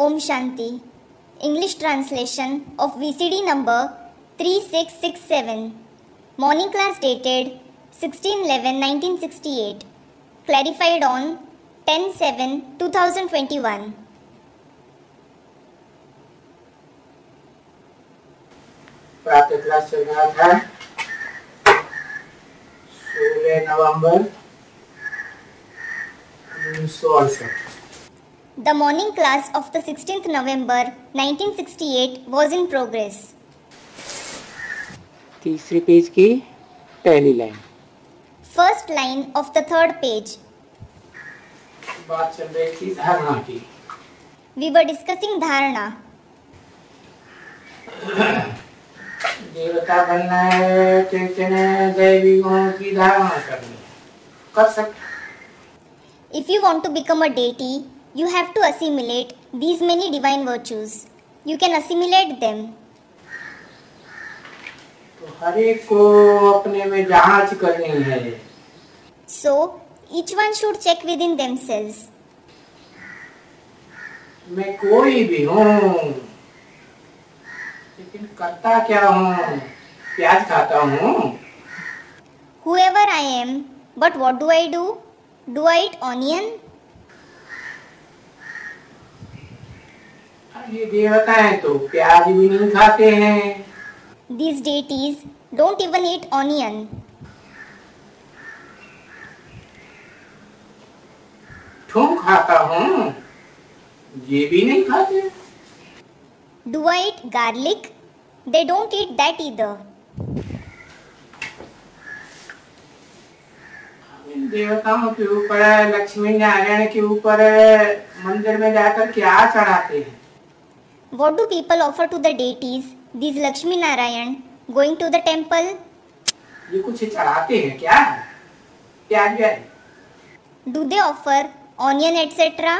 Om Shanti. English translation of V C D number three six six seven morning class dated sixteen eleven nineteen sixty eight clarified on ten seven two thousand twenty one सोलह नवंबर उन्नीस सौ अड़सठ। The morning class of the 16th November 1968 was in progress. तीसरे page की पहली line First line of the third page. बात चल रही थी धारणा की We were discussing dharana. देवता बनना है तो इतने दैवी गुणों की धारणा करनी है कर सकते If you want to become a deity, you have to assimilate these many divine virtues. You can assimilate them. तो हर एक को अपने में जांच करनी है So, each one should check within themselves. मैं कोई भी हूँ लेकिन करता क्या हूँ प्याज खाता हूँ Whoever I am, but what do I do? Do I eat onion? देवता हैं तो प्याज भी नहीं खाते हैं। This deities don't even eat onion खाता हूँ ये भी नहीं खाते। दे डोंट देवताओं के ऊपर लक्ष्मी नारायण के ऊपर मंदिर में जाकर क्या चढ़ाते हैं? What do people offer to the deities, these Lakshmi Narayan, going to the temple? ये कुछ चढ़ाते हैं क्या प्याज व्याज Do they offer onion, etc.?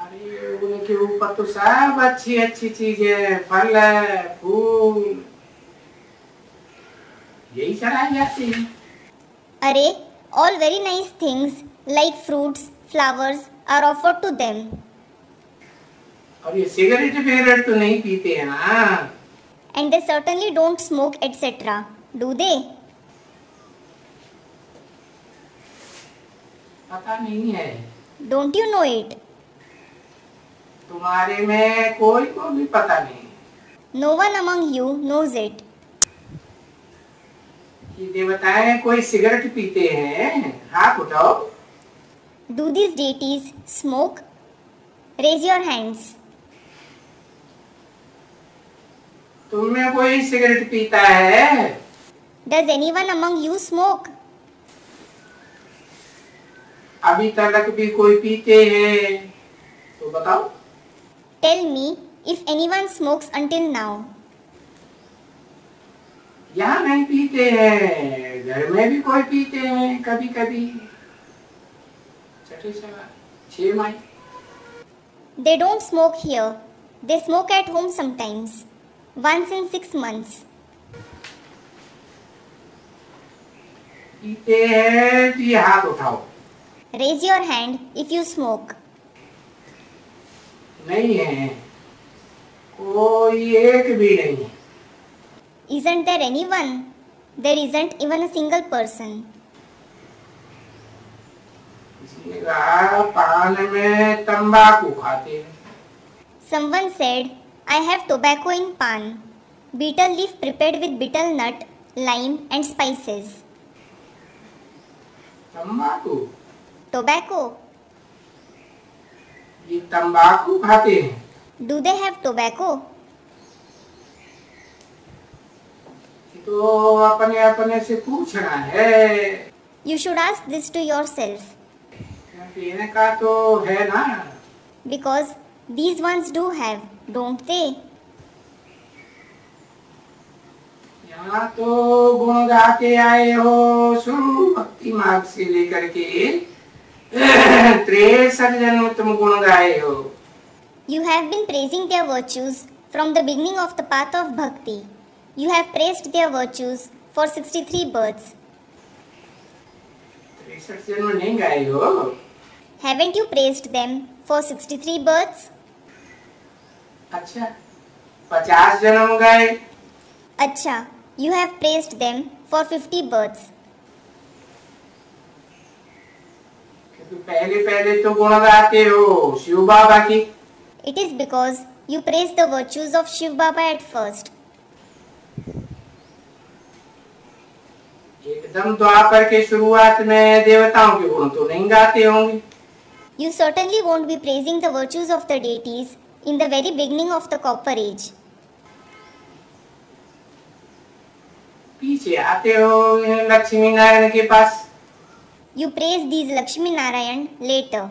अरे उनके ऊपर तो सब अच्छी अच्छी चीज़ें फल फूल यही चढ़ाई जाती है Array, all very nice things like fruits, flowers are offered to them. और ये सिगरेट विगरेट तो नहीं पीते हैं ना And they certainly don't smoke, etc. Do they? पता नहीं है Don't you know it? तुम्हारे में कोई को भी पता नहीं No one among you knows it. ये बताएँ कोई सिगरेट पीते हैं? हाथ उठाओ। Do deities smoke raise your hands तुम में कोई सिगरेट पीता है? Does anyone among you smoke अभी तक भी कोई पीते हैं। तो बताओ। Tell me if anyone smokes until now यहाँ नहीं पीते हैं। घर में भी कोई पीते हैं कभी कभी they don't smoke here they smoke at home sometimes once in six months पीते हैं तो ये हाथ उठाओ। Raise your hand if you smoke नहीं है। कोई एक भी नहीं Isn't there anyone? There isn't even a single person. किसी ने कहा पान में तंबाकू खाते हैं Someone said, I have tobacco in pan. Betel leaf prepared with betel nut, lime, and spices. तंबाकू Tobacco. ये तंबाकू खाते हैं Do they have tobacco? तो अपने अपने से पूछना है। You should ask this to yourself पीने का तो है ना। Because these ones do have तो गुण गा के आए हो शुरू भक्ति मार्ग से लेकर के। त्रेसठ जन्म तुम गुण गाए हो। You have been praising their virtues from the beginning of the path of bhakti You have praised their virtues for 63 births. तिरसठ जन्म नहीं गाए हो Haven't you praised them for 63 births? अच्छा पचास जन्म गए Acha, you have praised them for 50 births. क्योंकि पहले पहले तो गुण गाते हो शिव बाबा की It is because you praise the virtues of Shiv Baba at first. एकदम द्वापर के शुरुआत में देवताओं के गुण तो नहीं गाते होंगे। You certainly won't be praising the virtues of the deities in the very beginning of the copper age पीछे आते हो लक्ष्मी नारायण के पास। You praise these Lakshmi Narayan later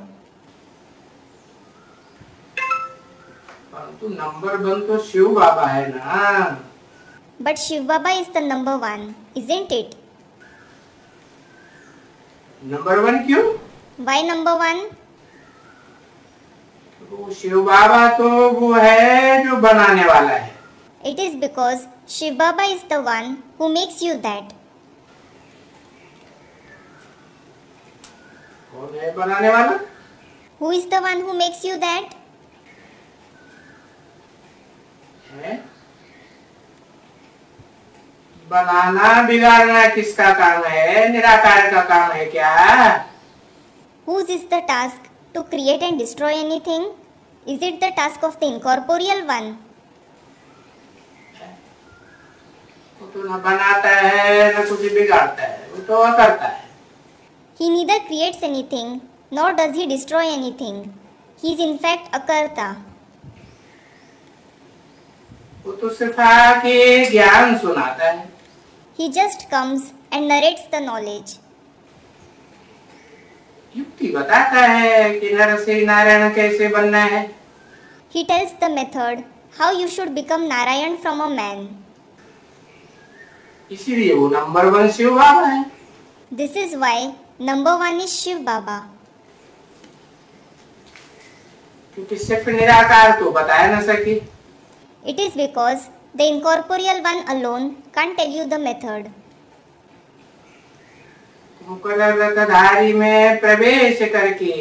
परंतु नंबर वन तो शिव बाबा है ना। But Shiv Baba is the number one is isn't it number one क्यों Why number one? वो शिव बाबा तो वो है जो बनाने वाला है It is because Shiv Baba is the one who makes you that. कौन है बनाने वाला Who is the one who makes you that? है बनाना बिगाड़ना किसका काम है? निराकार का काम है क्या? Whose is the task to create and destroy anything is it the task of the incorporeal one बनाता है ना कुछ बिगाड़ता है वो तो करता है। डज तो ज्ञान सुनाता है। He just comes and narrates the knowledge. युक्ति बताता है कि नर से नारायण कैसे बनना है He tells the method how you should become Narayan from a man. इसीलिए वो नंबर वन शिव बाबा है This is why number one is Shiv Baba. क्योंकि सिर्फ़ निराकार तो बता न सके It is because the incorporeal one alone can't tell you the method. धारी में प्रवेश करके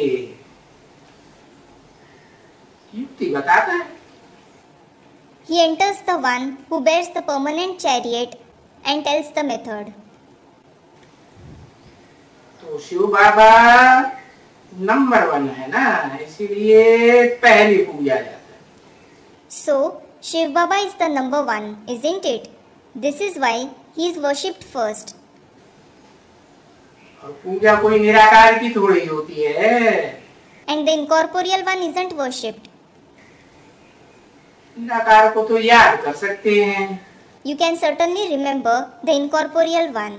युक्ति बताता है He enters the one who bears the permanent chariot and tells the method. तो शिव बाबा नंबर वन है ना इसीलिए पहली पूजा जाता है So, Shiv Baba is the number one, isn't it? This is why he is worshipped first. और पूजा कोई निराकार की थोड़ी होती है And the incorporeal one isn't worshipped. निराकार को तो याद कर सकते हैं You can certainly remember the incorporeal one.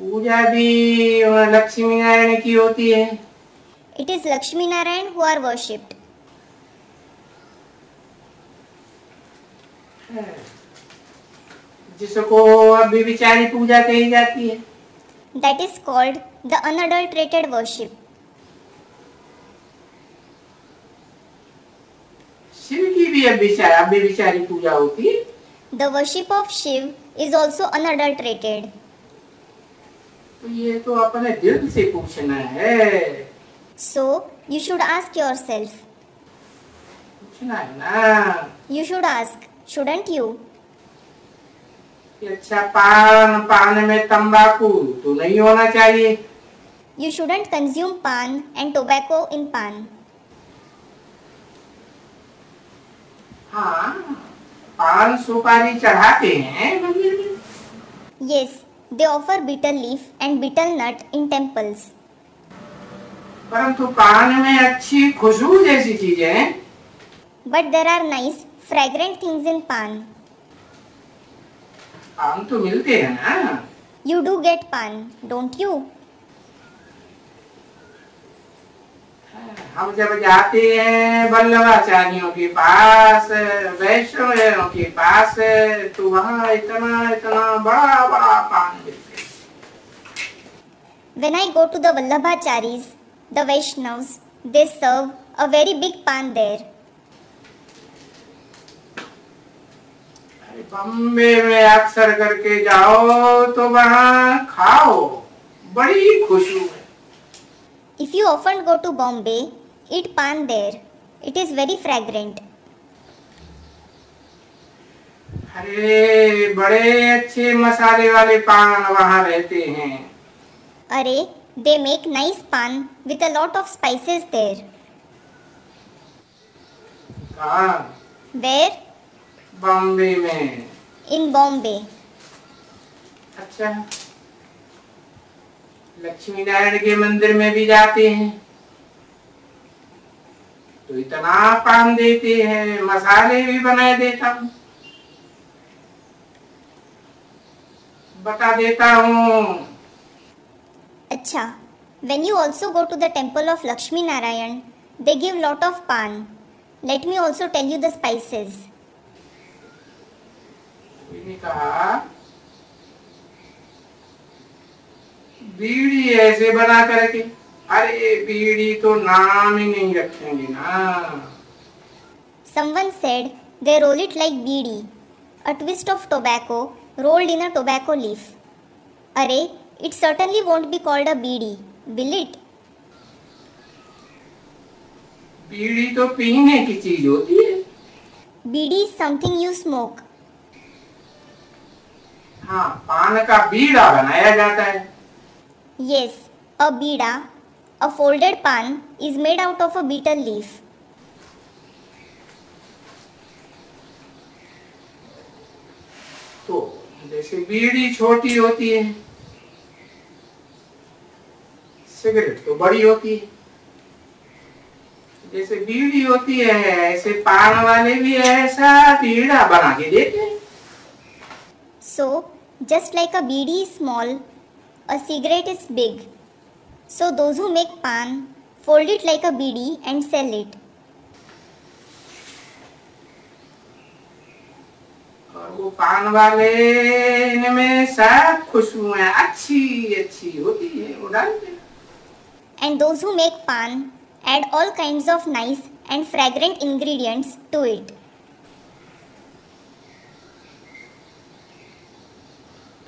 पूजा भी लक्ष्मी नारायण की होती है It is Lakshmi Narayan who are worshipped. जिसको अभी बिचारी पूजा कही जाती है। That is called the unadulterated worship Shiv की भी अभी बिचारी अभी बिचारी पूजा होती the worship of Shiv is also unadulterated तो ये तो अपने दिल से पूछना है। So you should ask yourself पूछना है ना। You should ask shouldn't you? अच्छा पान पान में तंबाकू तो नहीं होना चाहिए। You shouldn't consume paan and tobacco in paan. हाँ पान सुपारी चढ़ाते हैं। Yes they offer betel leaf and betel nut in temples परंतु पान में अच्छी खुशबू जैसी चीज़ें हैं। But there are nice fragrant things in paan आम तो मिलते हैं ना। You do get paan don't you हम जब जाते हैं बल्लभाचार्यों के पास वैष्णव के पास तो वहाँ इतना इतना बड़ा बड़ा पान When I go to the Vallabhacharis, the Vaishnavs, they serve a very big pan there. Bombay में अक्सर करके जाओ तो वहाँ खाओ बड़ी खुशबू है। If you often go to Bombay it paan there it is very fragrant अरे बड़े अच्छे मसाले वाले पान वहाँ रहते हैं। अरे they make nice paan with a lot of spices there कहाँ देर बॉम्बे में In Bombay. अच्छा लक्ष्मी नारायण के मंदिर में भी जाते हैं तो इतना पान देते हैं मसाले भी बना देता हूँ बता देता हूँ Acha, when you also go to the temple of Lakshmi Narayan, they give lot of pan. Let me also tell you the spices. मैंने कहा बीड़ी ऐसे बना करके अरे बीड़ी तो नाम ही नहीं रखेंगे ना Someone said they roll it like beedi, a twist of tobacco rolled in a tobacco leaf. Arey, it certainly won't be called a beedi, will it? बीड़ी तो पीने की चीज़ होती है Beedi is something you smoke. हाँ पान का बीड़ा बनाया जाता है। Yes, a beeda, a folded pan, is made out of a betel leaf. तो जैसे बीड़ी छोटी होती है सिगरेट तो बड़ी होती है। जैसे बीड़ी होती है ऐसे पान वाले भी ऐसा बीड़ा बना के देते हैं। So, just like a beedi is small, a cigarette is big. So, those who make pan fold it like a beedi and sell it. और वो पान वाले में सब खुशबुएं अच्छी अच्छी होती है वो डालते हैं And those who make pan add all kinds of nice and fragrant ingredients to it.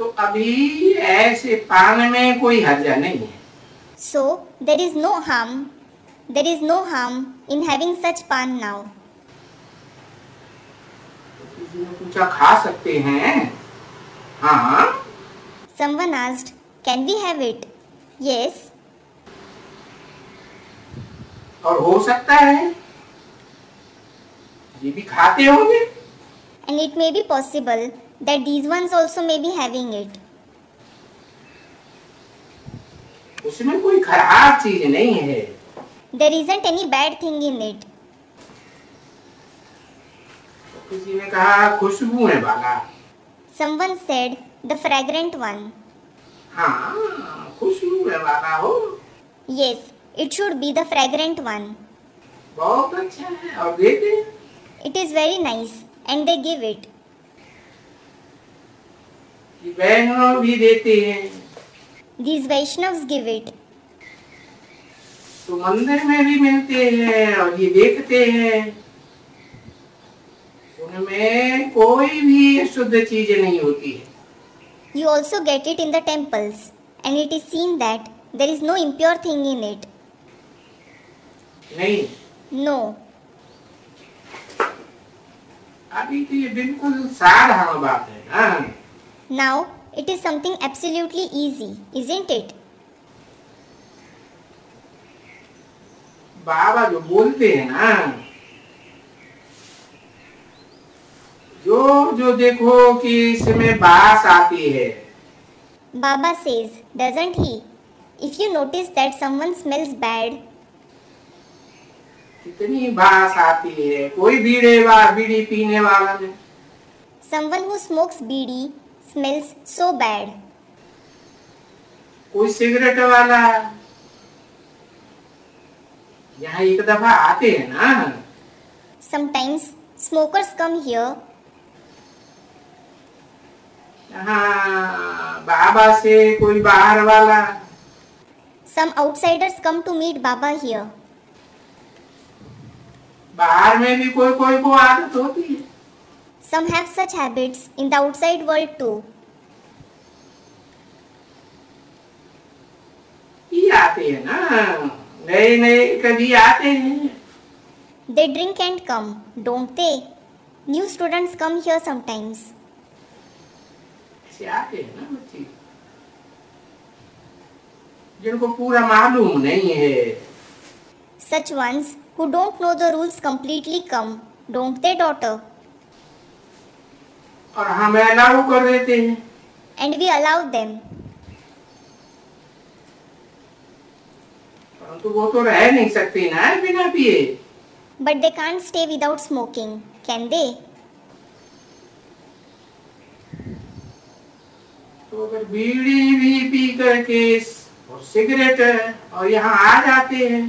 तो अभी ऐसे पान में कोई हर्जा नहीं है। So there is no harm there is no harm in having such paan now पूछा खा सकते हैं? हाँ। Someone asked can we have it yes और हो सकता है ये भी खाते होंगे। And it may be possible that these ones also may be having it. उसमें कोई खराब चीज़ नहीं है There isn't any bad thing in it. तो किसी ने कहा खुशबू है वाला Someone said, The fragrant one. हाँ खुशबू है वाला हो Yes, it should be the fragrant one. बहुत अच्छा है और देते हैं। It is very nice, and they give it. भी देते हैं These Vaishnavas give it. तो मंदिर में भी मिलते हैं और ये देखते हैं उनमें कोई भी शुद्ध चीज़ नहीं होती है You also get it in the temples, and it is seen that there is no impure thing in it. नहीं No, अभी तो ये बिल्कुल साधारण बात है हाँ Now it is something absolutely easy, isn't it? बाबा जो बोलते हैं ना जो जो देखो कि इसमें बास आती है। Baba says doesn't he if you notice that someone smells bad कितनी बास आती है। कोई बीड़े वाला बीड़ी पीने वाला someone who smokes bidi smells so bad कोई सिगरेट वाला? यहाँ एक दफ़ा आते हैं ना। Sometimes smokers come here Baba से कोई बाहर वाला। Some outsiders come to meet Baba here बाहर में भी कोई कोई को आदत होती है। Some have such habits in the outside world too. ये आते हैं ना नए नए कभी आते हैं They drink and come, don't they? New students come here sometimes. ऐसे आते हैं ना बच्चे जिनको पूरा मालूम नहीं है Such ones who don't know the rules completely come, don't they, daughter? और हम अलाउ कर देते हैं। एंड वी अलाउ देम परंतु वो तो रह नहीं सकते ना बिना पिए। But they can't stay without smoking can they तो अगर बीड़ी भी पी करके और सिगरेट और यहाँ आ जाते हैं।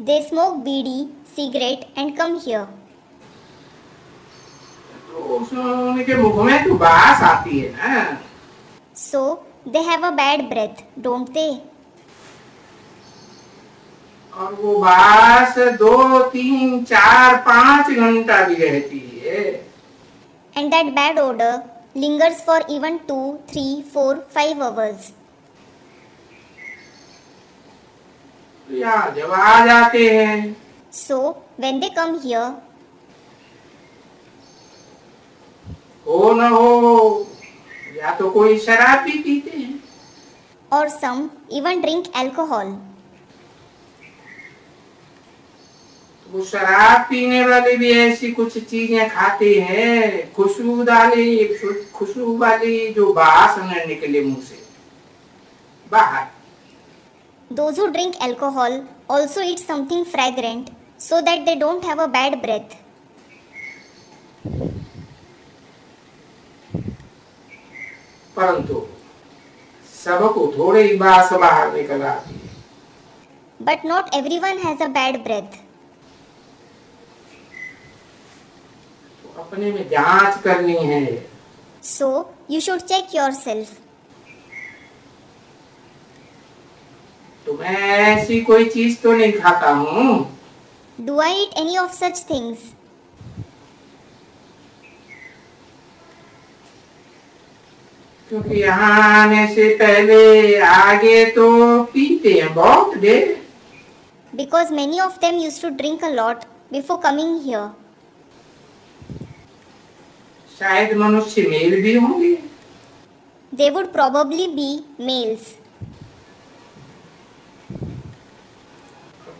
They smoke bidi cigarette and come here तो उनके मुख में तो बास आती है ना So they have a bad breath, don't they? और वो बास दो तीन चार पाँच घंटा भी रहती है And that bad odor lingers for even two, three, four, five hours. तो जब आ जाते हैं So when they come here, हो न हो या तो कोई शराब भी पीते हैं। और सम इवन ड्रिंक एल्कोहल वो शराब पीने वाले भी ऐसी कुछ चीज़ें खाते हैं खुशबू वाली खुशबू वाली जो बास अंदर निकले मुँह से। बाहर। Those who drink alcohol also eat something fragrant so that they don't have a bad breath परंतु सबको थोड़े ही बाहर से बाहर निकल आती है। But not every one has bad breath अपने में जाँच करनी है। So you should check yourself तो मैं ऐसी कोई चीज़ तो नहीं खाता हूँ। Do I eat any of such things क्योंकि यहाँ आने से पहले आगे तो पीते हैं बहुत देर। Because many of them used to drink a lot before coming here शायद मनुष्य मेल भी होंगे। They would probably be males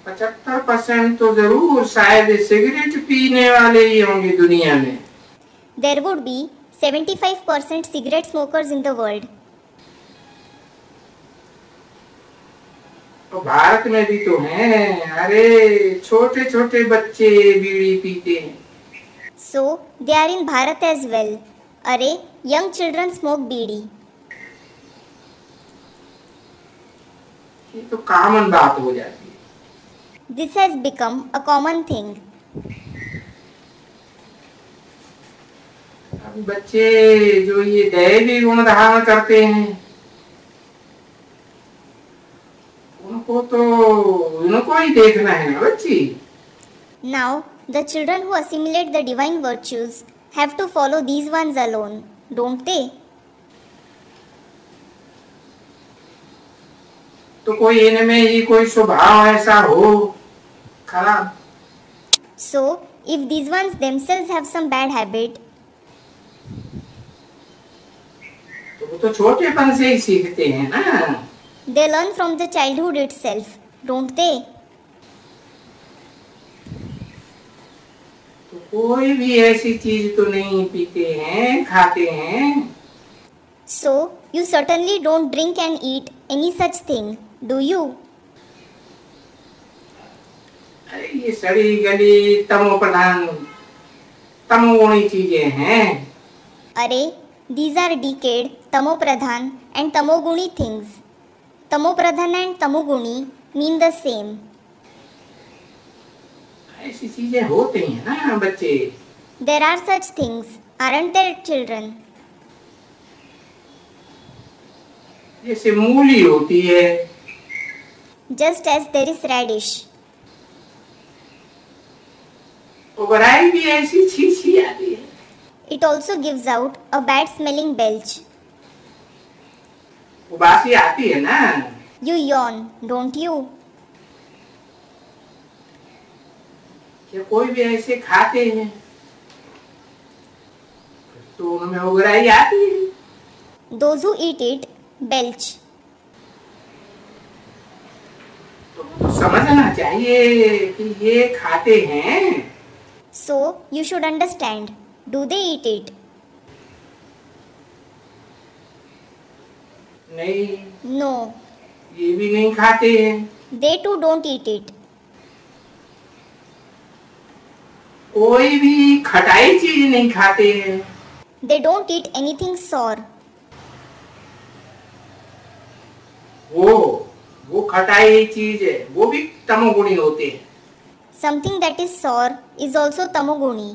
पचहत्तर परसेंट तो ज़रूर शायद सिगरेट पीने वाले ही होंगे दुनिया में। There would be 75% cigarette smokers in the world. तो भारत में भी तो हैं अरे छोटे छोटे बच्चे बीड़ी पीते हैं So they are in Bharat as well. Array, young children smoke bidi. ये तो कॉमन बात हो जाती है This has become a common thing. बच्चे जो ये दैवी गुण धारण करते हैं उनको तो उनको ही देखना है ना बच्ची। Now the children who assimilate the divine virtues have to follow these ones alone don't they तो कोई इनमें ही कोई स्वभाव ऐसा हो खराब? So if these ones themselves have some bad habit वो तो छोटेपन से ही सीखते हैं ना। They learn from the childhood itself don't they तो कोई भी ऐसी चीज़ तो नहीं पीते हैं खाते हैं। So you certainly don't drink and eat any such thing do you अरे ये सड़ी गली तमोपदान तमोगुणी चीज़ें हैं। अरे दीज आर डिकेड तमो प्रधान and tamoguni things tamo pradhan and tamoguni mean the same ऐसी चीज़ें होते हैं ना बच्चे। There are such things aren't there children? जैसे मूली होती है। Just as there is radish भी ऐसी आती है। It also gives out a bad smelling belch उबासी आती है ना। यू यॉन डोंट यू क्या कोई भी ऐसे खाते हैं तो हमें उगराई आती है। Those who eat it belch समझना चाहिए कि ये खाते हैं। So you should understand do they eat it नहीं। नो ये भी नहीं खाते हैं। They too don't eat it कोई भी खटाई चीज़ नहीं खाते हैं। They don't eat anything sour वो वो खटाई चीज़ है। वो भी तमोगुणी होते हैं। Something that is sour is also tamoguni.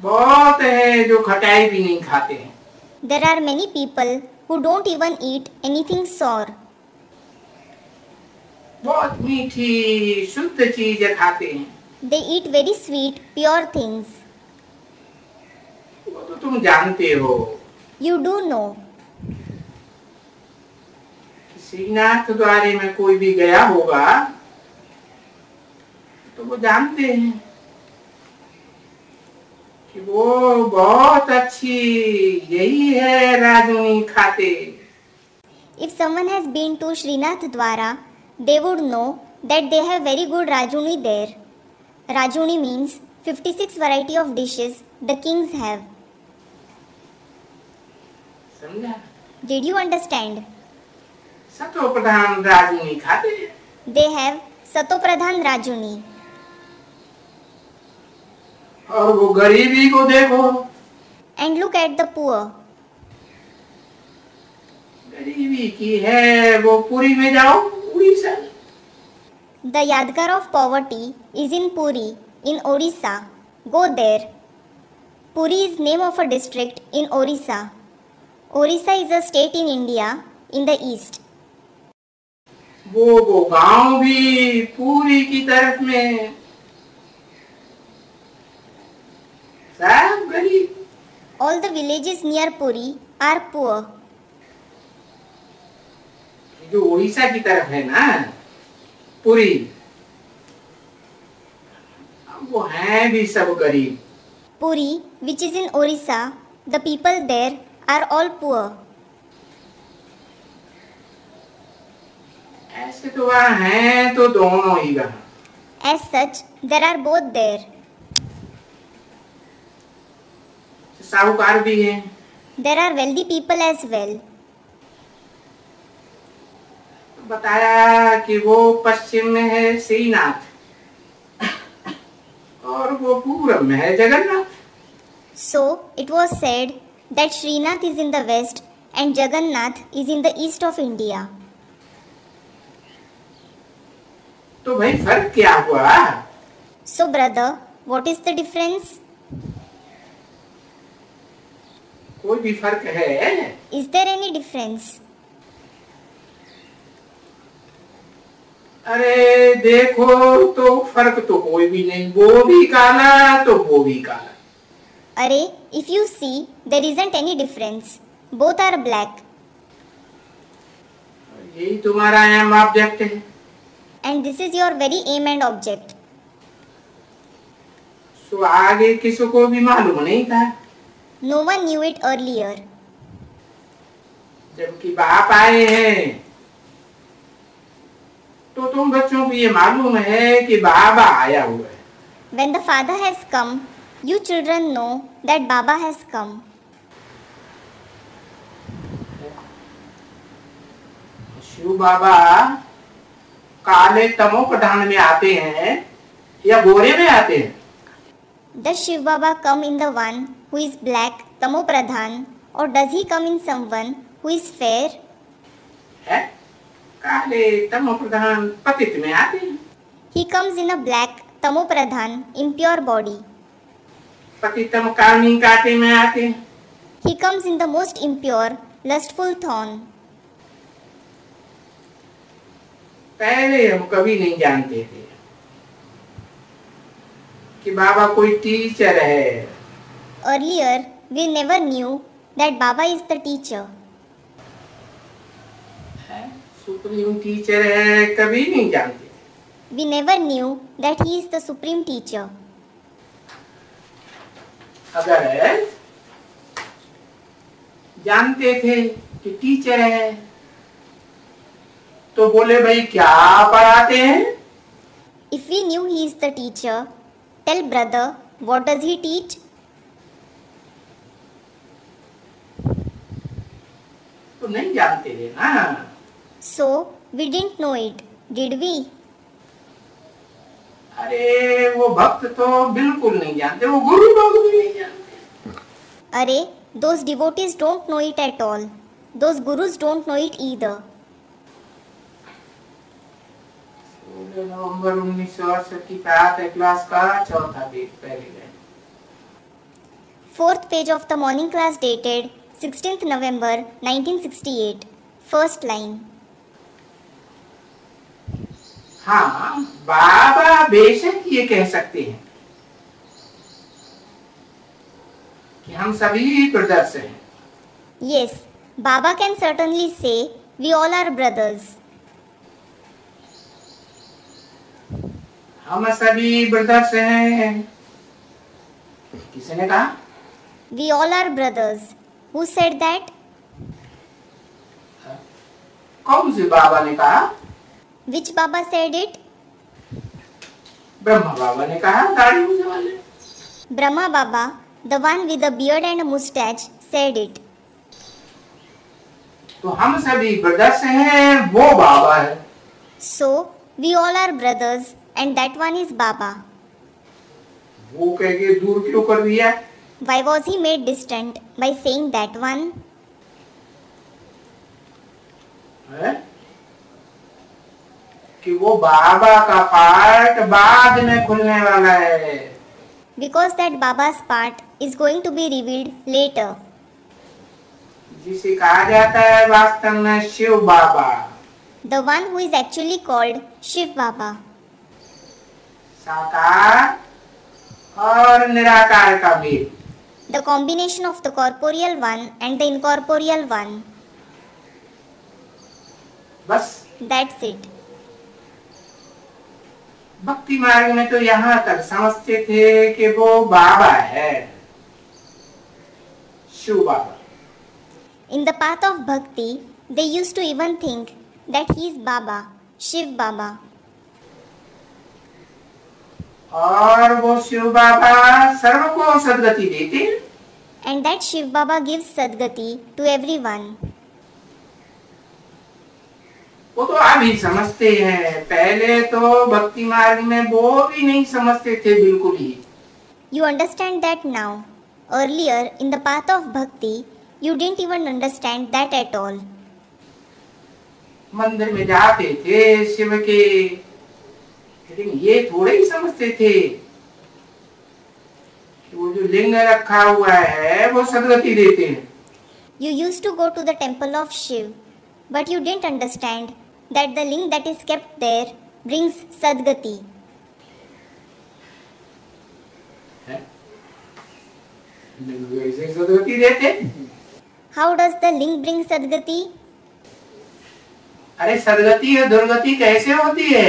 बहुत है जो खटाई भी नहीं खाते हैं। There are many people who don't even eat anything sour. बहुत मीठी शुद्ध चीज़ खाते हैं They eat very sweet, pure things. वो तो तुम जानते हो You do know. श्रीनाथ द्वारे में कोई भी गया होगा तो वो जानते हैं कि वो बहुत अच्छी यही है राजनी खाते If someone has been to Srinath Dwara, they would know that they have very good Rajuni there. Rajuni means 56 variety of dishes the kings have. समझा Did you understand? सतो प्रधान राजनी खाते They have Satopradhan Rajuni. और वो गरीबी को देखो। And look at the poor गरीबी की है वो पुरी में जाओ द यादगार ऑफ़ पॉवर्टी इज़ इन पूरी इन Odisha go there Puri is name of a district in Odisha Odisha is a state in India in the east वो वो गाँव भी पूरी की तरफ़ में। सब गरीब All the villages near Puri are poor. जो उड़ीसा की तरफ़ है ना पूरी वो हैं भी सब गरीब Puri, which is in Orissa, the people there are all poor. ऐसे तो वहाँ हैं तो दोनों ही वहाँ As such, there are both there. साहूकार भी हैं There are wealthy people as well. बताया कि वो पश्चिम में है श्रीनाथ और वो पूरब में है Jagannath So, it was said that Srinath is in the west and Jagannath is in the east of India. तो भाई फ़र्क क्या हुआ So, brother, what is the difference? कोई भी फ़र्क है? इज़ देर एनी डिफरेंस अरे देखो तो फ़र्क तो कोई भी नहीं वो भी काला तो वो भी काला। अरे if you see there isn't any difference both are black यही तुम्हारा एम ऑब्जेक्ट है। And this is your very aim and object सो आगे किसी को भी मालूम नहीं था। No one knew it earlier जबकि बाप आए हैं तो तुम बच्चों को ये मालूम है कि बाबा आया हुआ है। When the father has come you children know that Baba has come Shiv Baba काले तमो प्रधान में आते हैं या गोरे में आते हैं? Does Shiv Baba come in the one who is black, Tamo Pradhan, or does he come in someone who is fair? है काले तमो प्रधान पतित में आते हैं He comes in a black, Tamo Pradhan, impure body. पतितम कामी काटे में आते हैं He comes in the most impure, lustful thorn. पहले हम कभी नहीं जानते थे कि बाबा कोई टीचर है। Earlier we never knew that Baba is the teacher supreme teacher है कभी नहीं जानते। We never knew that he is the supreme teacher अगर जानते थे कि टीचर है तो बोले भाई क्या पढ़ाते हैं? If we knew he is the teacher Tell brother, what does he teach? तो नहीं जानते थे ना। So we didn't know it did we अरे वो भक्त तो बिल्कुल नहीं जानते वो गुरु लोग भी नहीं जानते। अरे those devotees don't know it at all those gurus don't know it either नवंबर उन्नीस सौ अड़सठ की प्रात है क्लास का चौथा पेज पहले line fourth page of the morning class dated 16th November 1968 first line हाँ बाबा बेशक ये कह सकते हैं कि हम सभी ब्रदर्स हैं। Yes Baba can certainly say we all are brothers हम सभी ब्रदर्स हैं। किसने कहा? वी हाँ। कौन से बाबा ने कहा? बाबा सेड इट ब्रह्मा बाबा ने कहा वाले। Brahma Baba the one and it तो हम सभी ब्रदर्स हैं वो बाबा है। So we all are brothers and that one is Baba. वो कह के दूर क्यों कर दिया Why was he made distant by saying that one? है? कि वो बाबा का पार्ट बाद में खुलने वाला है Because that Baba's part is going to be revealed later. जिसे कहा जाता है वास्तव में शिव बाबा The one who is actually called Shiv Baba. साकार और निराकार का भेद the combination of the corporeal one and the incorporeal one बस। दैट्स इट भक्ति मार्ग में तो यहाँ तक समझते थे कि वो बाबा है। Shiv Baba. In the path of bhakti they used to even think that he is Baba Shiv Baba और वो शिव बाबा सर्व को सदगति देते and that Shiv Baba give sadgati to every one वो तो आप ही समझते हैं। पहले तो भक्ति मार्ग में वो भी नहीं समझते थे बिल्कुल ही। You understand that now earlier in the path of bhakti you didn't even understand that at all मंदिर में जाते थे शिव के लेकिन ये थोड़े ही समझते थे कि वो जो लिंग रखा हुआ है वो सदगति देते हैं You used to go to the temple of Shiv, but you didn't understand that the link that is kept there brings Sadgati. हैं? लिंग ऐसे सदगति देते How does the link bring Sadgati? अरे सदगति और दुर्गति कैसे होती है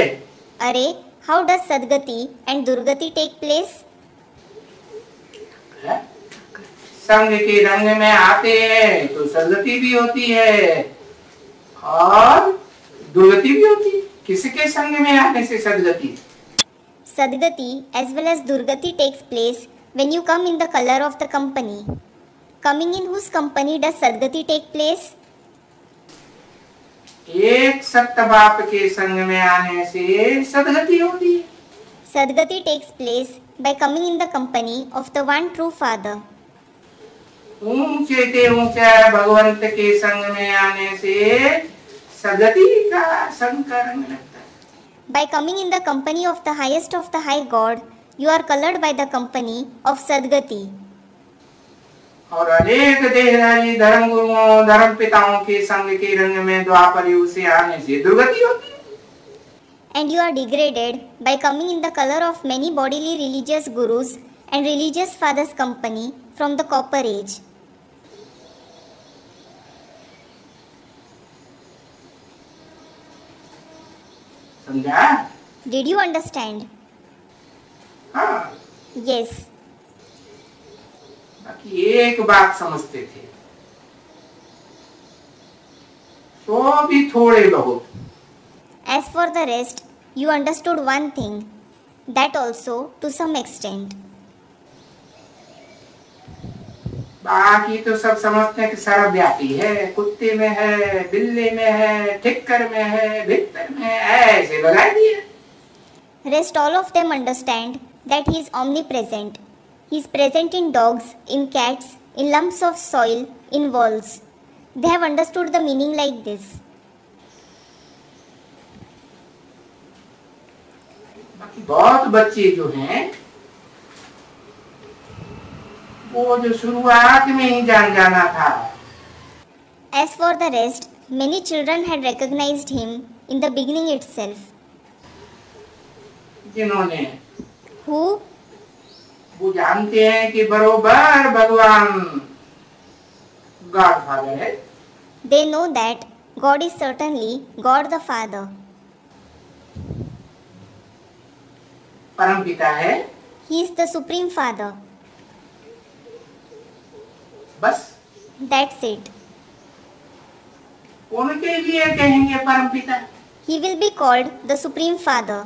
Array, how does sadgati and durgati take place? संग के रंग में आते हैं तो सदगति भी होती है। और दुर्गति भी होती है। किसके संग में आने से सदगति sadgati as well as durgati takes place when you come in the colour of the company coming in whose company does sadgati take place एक सत्य बाप के संग में आने से सदगति होती है Sadgati takes place by coming in the company of the one true Father. ऊँचे ते ऊँचा भगवंत के संग में आने से सदगति का संग करने लगता है By coming in the company of the highest of the high God, you are colored by the company of Sadgati. और अनेक देहधारी धर्म गुरुओं धर्म पिताओं के संग के रंग में द्वापर युग से आने से दुर्गति होती है And you are degraded by coming in the color of many bodily religious gurus and religious fathers' company from the copper age. समझा Did you understand? हाँ Yes. बाकी एक बात समझते थे तो भी थोड़े बहुत As for the rest, you understood one thing. That also to some extent. बाकी तो सब समझते हैं कि सर्वव्यापी है कुत्ते में है बिल्ली में है ठिक्कर में है भिक्तर में है ऐसे लगा दिए Rest all of them understand that he is omnipresent. He is present in dogs, in cats, in lumps of soil, in walls. They have understood the meaning like this. बाकी बहुत बच्चे जो हैं वो जो शुरुआत में ही जान जाना था As for the rest, many children had recognized him in the beginning itself. जिन्होंने Who, वो जानते हैं कि बरोबर भगवान गॉड फादर है। They know that God is certainly God the father परम पिता है। He is the supreme father बस। दैट्स इट उनके लिए कहेंगे परम पिता। He will be called the supreme father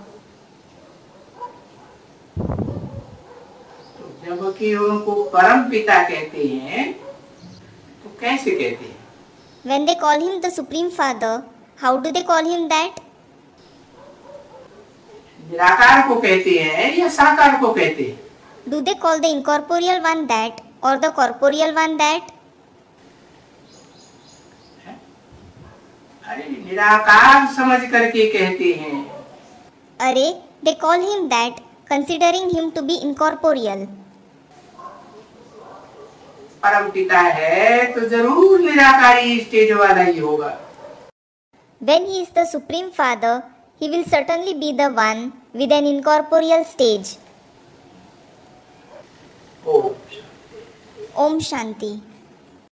तो जबकि उनको परम पिता कहते हैं तो कैसे कहते हैं When they call him the Supreme Father, how do they call him that? निराकार को कहते हैं या साकार को कहते हैं Do they call the incorporeal one that or the corporeal one that? अरे निराकार समझ करके कहते हैं Array, they call him that considering him to be incorporeal. परम पिता है तो ज़रूर निराकारी स्टेज वाला ही होगा When he is the Supreme Father, he will certainly be the one with an incorporeal stage. O Om Shanti.